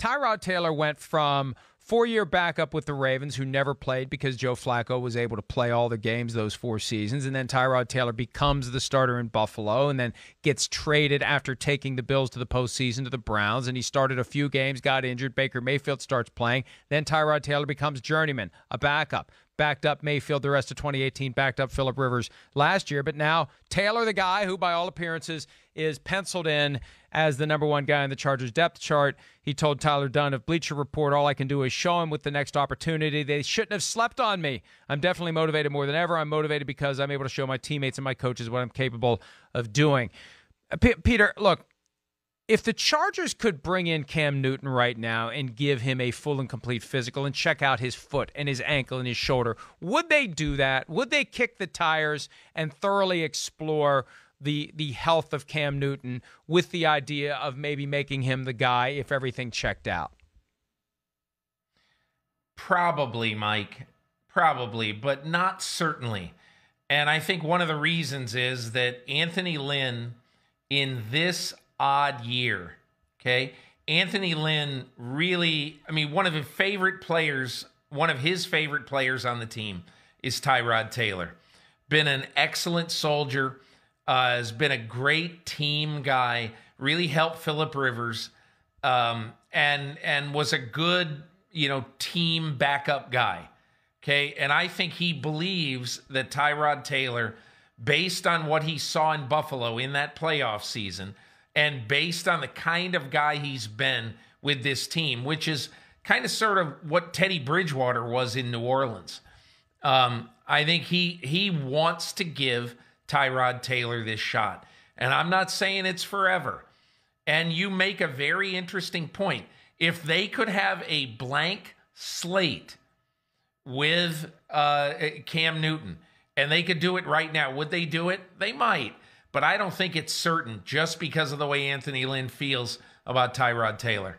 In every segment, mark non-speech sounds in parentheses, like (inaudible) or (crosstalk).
Tyrod Taylor went from four year backup with the Ravens, who never played because Joe Flacco was able to play all the games those four seasons. And then Tyrod Taylor becomes the starter in Buffalo and then gets traded after taking the Bills to the postseason to the Browns. And he started a few games, got injured. Baker Mayfield starts playing. Then Tyrod Taylor becomes journeyman, a backup backed up Mayfield the rest of 2018, backed up Philip Rivers last year. But now Taylor, the guy who, by all appearances, is penciled in as the number one guy in the Chargers depth chart. He told Tyler Dunne of Bleacher Report, all I can do is show him with the next opportunity. They shouldn't have slept on me. I'm definitely motivated more than ever. I'm motivated because I'm able to show my teammates and my coaches what I'm capable of doing. Uh, P- Peter, look, if the Chargers could bring in Cam Newton right now and give him a full and complete physical and check out his foot and his ankle and his shoulder, would they do that? Would they kick the tires and thoroughly explore the the health of Cam Newton with the idea of maybe making him the guy if everything checked out? Probably, Mike. Probably, but not certainly. And I think one of the reasons is that Anthony Lynn in this odd year. Okay. Anthony Lynn really, I mean, one of his favorite players, one of his favorite players on the team is Tyrod Taylor. Been an excellent soldier, uh, has been a great team guy, really helped Philip Rivers, um, and and was a good, you know, team backup guy. Okay. And I think he believes that Tyrod Taylor, based on what he saw in Buffalo in that playoff season, and based on the kind of guy he's been with this team, which is kind of sort of what Teddy Bridgewater was in New Orleans. Um, I think he he wants to give Tyrod Taylor this shot. And I'm not saying it's forever. And you make a very interesting point. If they could have a blank slate with uh, Cam Newton and they could do it right now, would they do it? They might but I don't think it's certain just because of the way Anthony Lynn feels about Tyrod Taylor.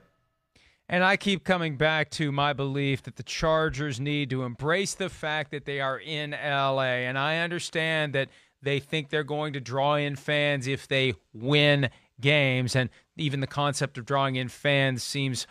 And I keep coming back to my belief that the Chargers need to embrace the fact that they are in LA. And I understand that they think they're going to draw in fans if they win games. And even the concept of drawing in fans seems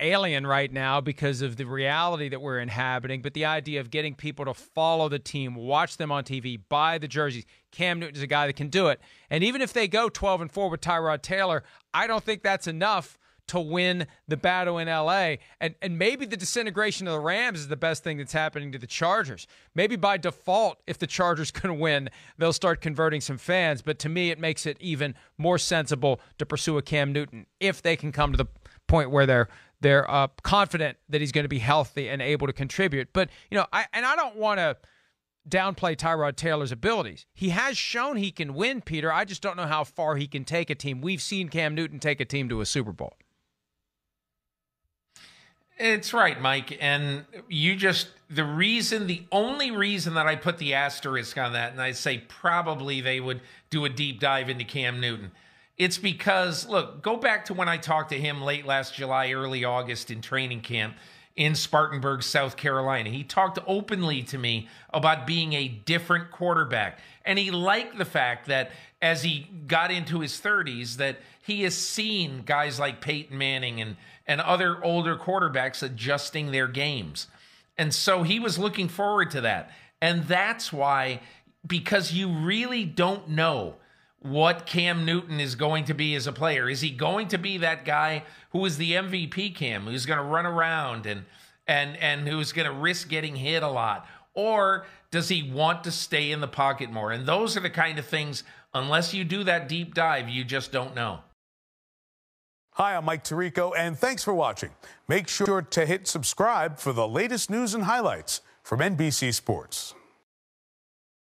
alien right now because of the reality that we're inhabiting, but the idea of getting people to follow the team, watch them on TV, buy the jerseys. Cam Newton is a guy that can do it. And even if they go 12 and 4 with Tyrod Taylor, I don't think that's enough to win the battle in LA. And and maybe the disintegration of the Rams is the best thing that's happening to the Chargers. Maybe by default, if the Chargers (laughs) can win, they'll start converting some fans. But to me, it makes it even more sensible to pursue a Cam Newton if they can come to the point where they're they're uh, confident that he's going to be healthy and able to contribute. But you know, I and I don't want to downplay Tyrod Taylor's abilities. He has shown he can win, Peter. I just don't know how far he can take a team. We've seen Cam Newton take a team to a Super Bowl. It's right, Mike. And you just, the reason, the only reason that I put the asterisk on that, and I say probably they would do a deep dive into Cam Newton, it's because, look, go back to when I talked to him late last July, early August in training camp in Spartanburg, South Carolina. He talked openly to me about being a different quarterback. And he liked the fact that as he got into his 30s, that he has seen guys like Peyton Manning and, and other older quarterbacks adjusting their games. And so he was looking forward to that. And that's why, because you really don't know what Cam Newton is going to be as a player. Is he going to be that guy who is the MVP Cam, who's going to run around and and and who's going to risk getting hit a lot? Or does he want to stay in the pocket more? And those are the kind of things unless you do that deep dive, you just don't know. Hi, I'm Mike Tirico, and thanks for watching. Make sure to hit subscribe for the latest news and highlights from NBC Sports.